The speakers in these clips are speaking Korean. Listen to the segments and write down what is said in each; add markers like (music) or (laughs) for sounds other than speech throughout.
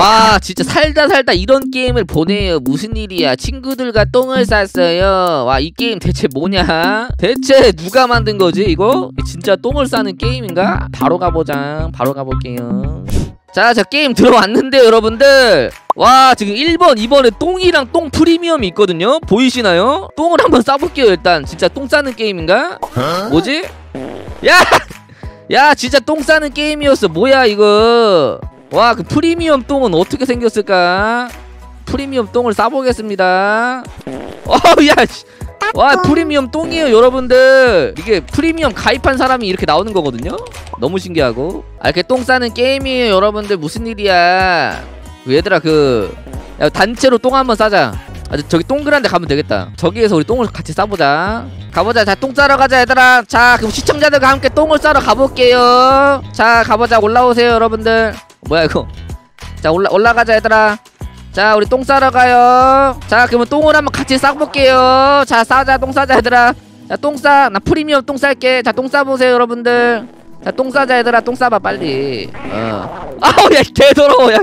와 진짜 살다 살다 이런 게임을 보내요 무슨 일이야 친구들과 똥을 쌌어요 와 이 게임 대체 뭐냐 대체 누가 만든 거지 이거 진짜 똥을 싸는 게임인가 바로 가보자 바로 가볼게요 자, 자 게임 들어왔는데요, 여러분들. 와, 지금 1번, 2번에 똥이랑 똥 프리미엄이 있거든요. 보이시나요? 똥을 한번 싸볼게요, 일단. 진짜 똥 싸는 게임인가? 뭐지? 야! 야, 진짜 똥 싸는 게임이었어. 뭐야, 이거. 와, 그 프리미엄 똥은 어떻게 생겼을까? 프리미엄 똥을 싸보겠습니다. 어우, 야, 씨. 와 프리미엄 똥이에요 여러분들. 이게 프리미엄 가입한 사람이 이렇게 나오는 거거든요? 너무 신기하고. 아 이렇게 똥 싸는 게임이에요 여러분들. 무슨 일이야? 그 얘들아 그 야, 단체로 똥 한번 싸자. 아, 저기 동그란 데 가면 되겠다. 저기에서 우리 똥을 같이 싸보자. 가보자. 자 똥 싸러 가자 얘들아. 자 그럼 시청자들과 함께 똥을 싸러 가볼게요. 자 가보자. 올라오세요 여러분들 뭐야 이거? 자 올라 올라가자 얘들아. 자 우리 똥 싸러 가요. 자 그러면 똥을 한번 같이 싸볼게요. 자 싸자 똥 싸자 얘들아. 자 똥 싸 나 프리미엄 똥 쌀게. 자 똥 싸보세요 여러분들. 자 똥 싸자 얘들아. 똥 싸봐 빨리. 어. (laughs) 아우 야 개더러워. 야,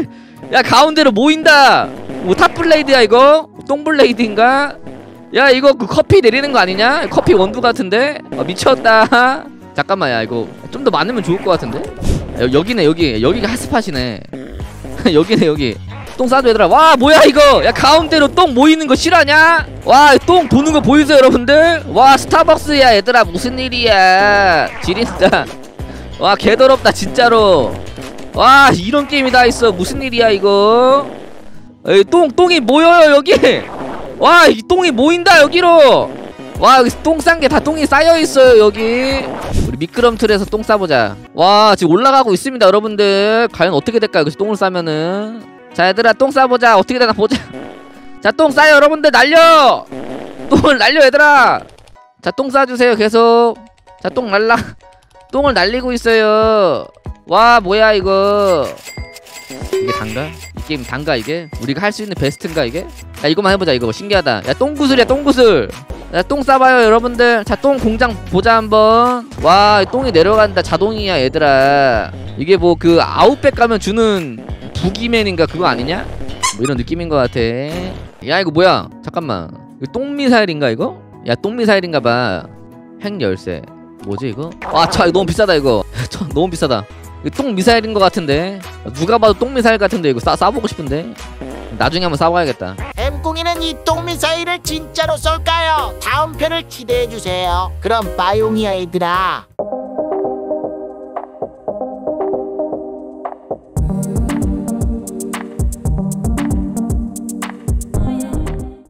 야 가운데로 모인다. 뭐 탑블레이드야 이거? 똥블레이드인가? 야 이거 그 커피 내리는 거 아니냐? 커피 원두 같은데? 어, 미쳤다. (laughs) 잠깐만 야 이거 좀 더 많으면 좋을 것 같은데? 야, 여 기네 여기. 여기가 핫스팟이네. (laughs) 여기네 여기. 똥 싸줘 얘들아. 와 뭐야 이거? 야 가운데로 똥 모이는 거 실화냐? 와 똥 도는 거 보이세요 여러분들? 와 스타벅스야 얘들아. 무슨 일이야? 지린다. (laughs) 와 개더럽다 진짜로. 와 이런 게임이 다 있어. 무슨 일이야 이거? 에이, 똥 똥이 모여요 여기. 와 이 똥이 모인다 여기로 와 여기 똥 싼 게 다 똥이 쌓여 있어요 여기. 우리 미끄럼 틀에서 똥 싸보자. 와 지금 올라가고 있습니다 여러분들. 과연 어떻게 될까 여기서 똥을 싸면은. 자 얘들아 똥 싸보자. 어떻게 되나 보자. 자 똥 싸요 여러분들. 날려! 똥을 날려 얘들아! 자 똥 싸주세요 계속. 자 똥 날라. 똥을 날리고 있어요. 와 뭐야 이거? 이게 단가? 이 게임 단가 이게? 우리가 할 수 있는 베스트인가 이게? 야 이거만 해보자 이거. 신기하다. 야 똥구슬이야 똥구슬 야똥 싸봐요 여러분들. 자 똥 공장 보자 한번. 와 똥이 내려간다 자동이야 얘들아. 이게 뭐 그 아웃백 가면 주는 부기맨인가 그거 아니냐? 뭐 이런 느낌인 것 같아. 야 이거 뭐야? 잠깐만. 이거 똥미사일인가 이거? 야 똥미사일인가봐. 핵열쇠. 뭐지 이거? 와차 이거 너무 비싸다 이거. (laughs) 저, 너무 비싸다. 이거 똥 미사일인 것 같은데. 누가 봐도 똥 미사일 같은데 이거 싸 싸보고 싶은데 나중에 한번 싸봐야겠다. 엠꽁이는 이 똥미사일을 진짜로 쏠까요? 다음 편을 기대해주세요. 그럼 빠용이야 얘들아.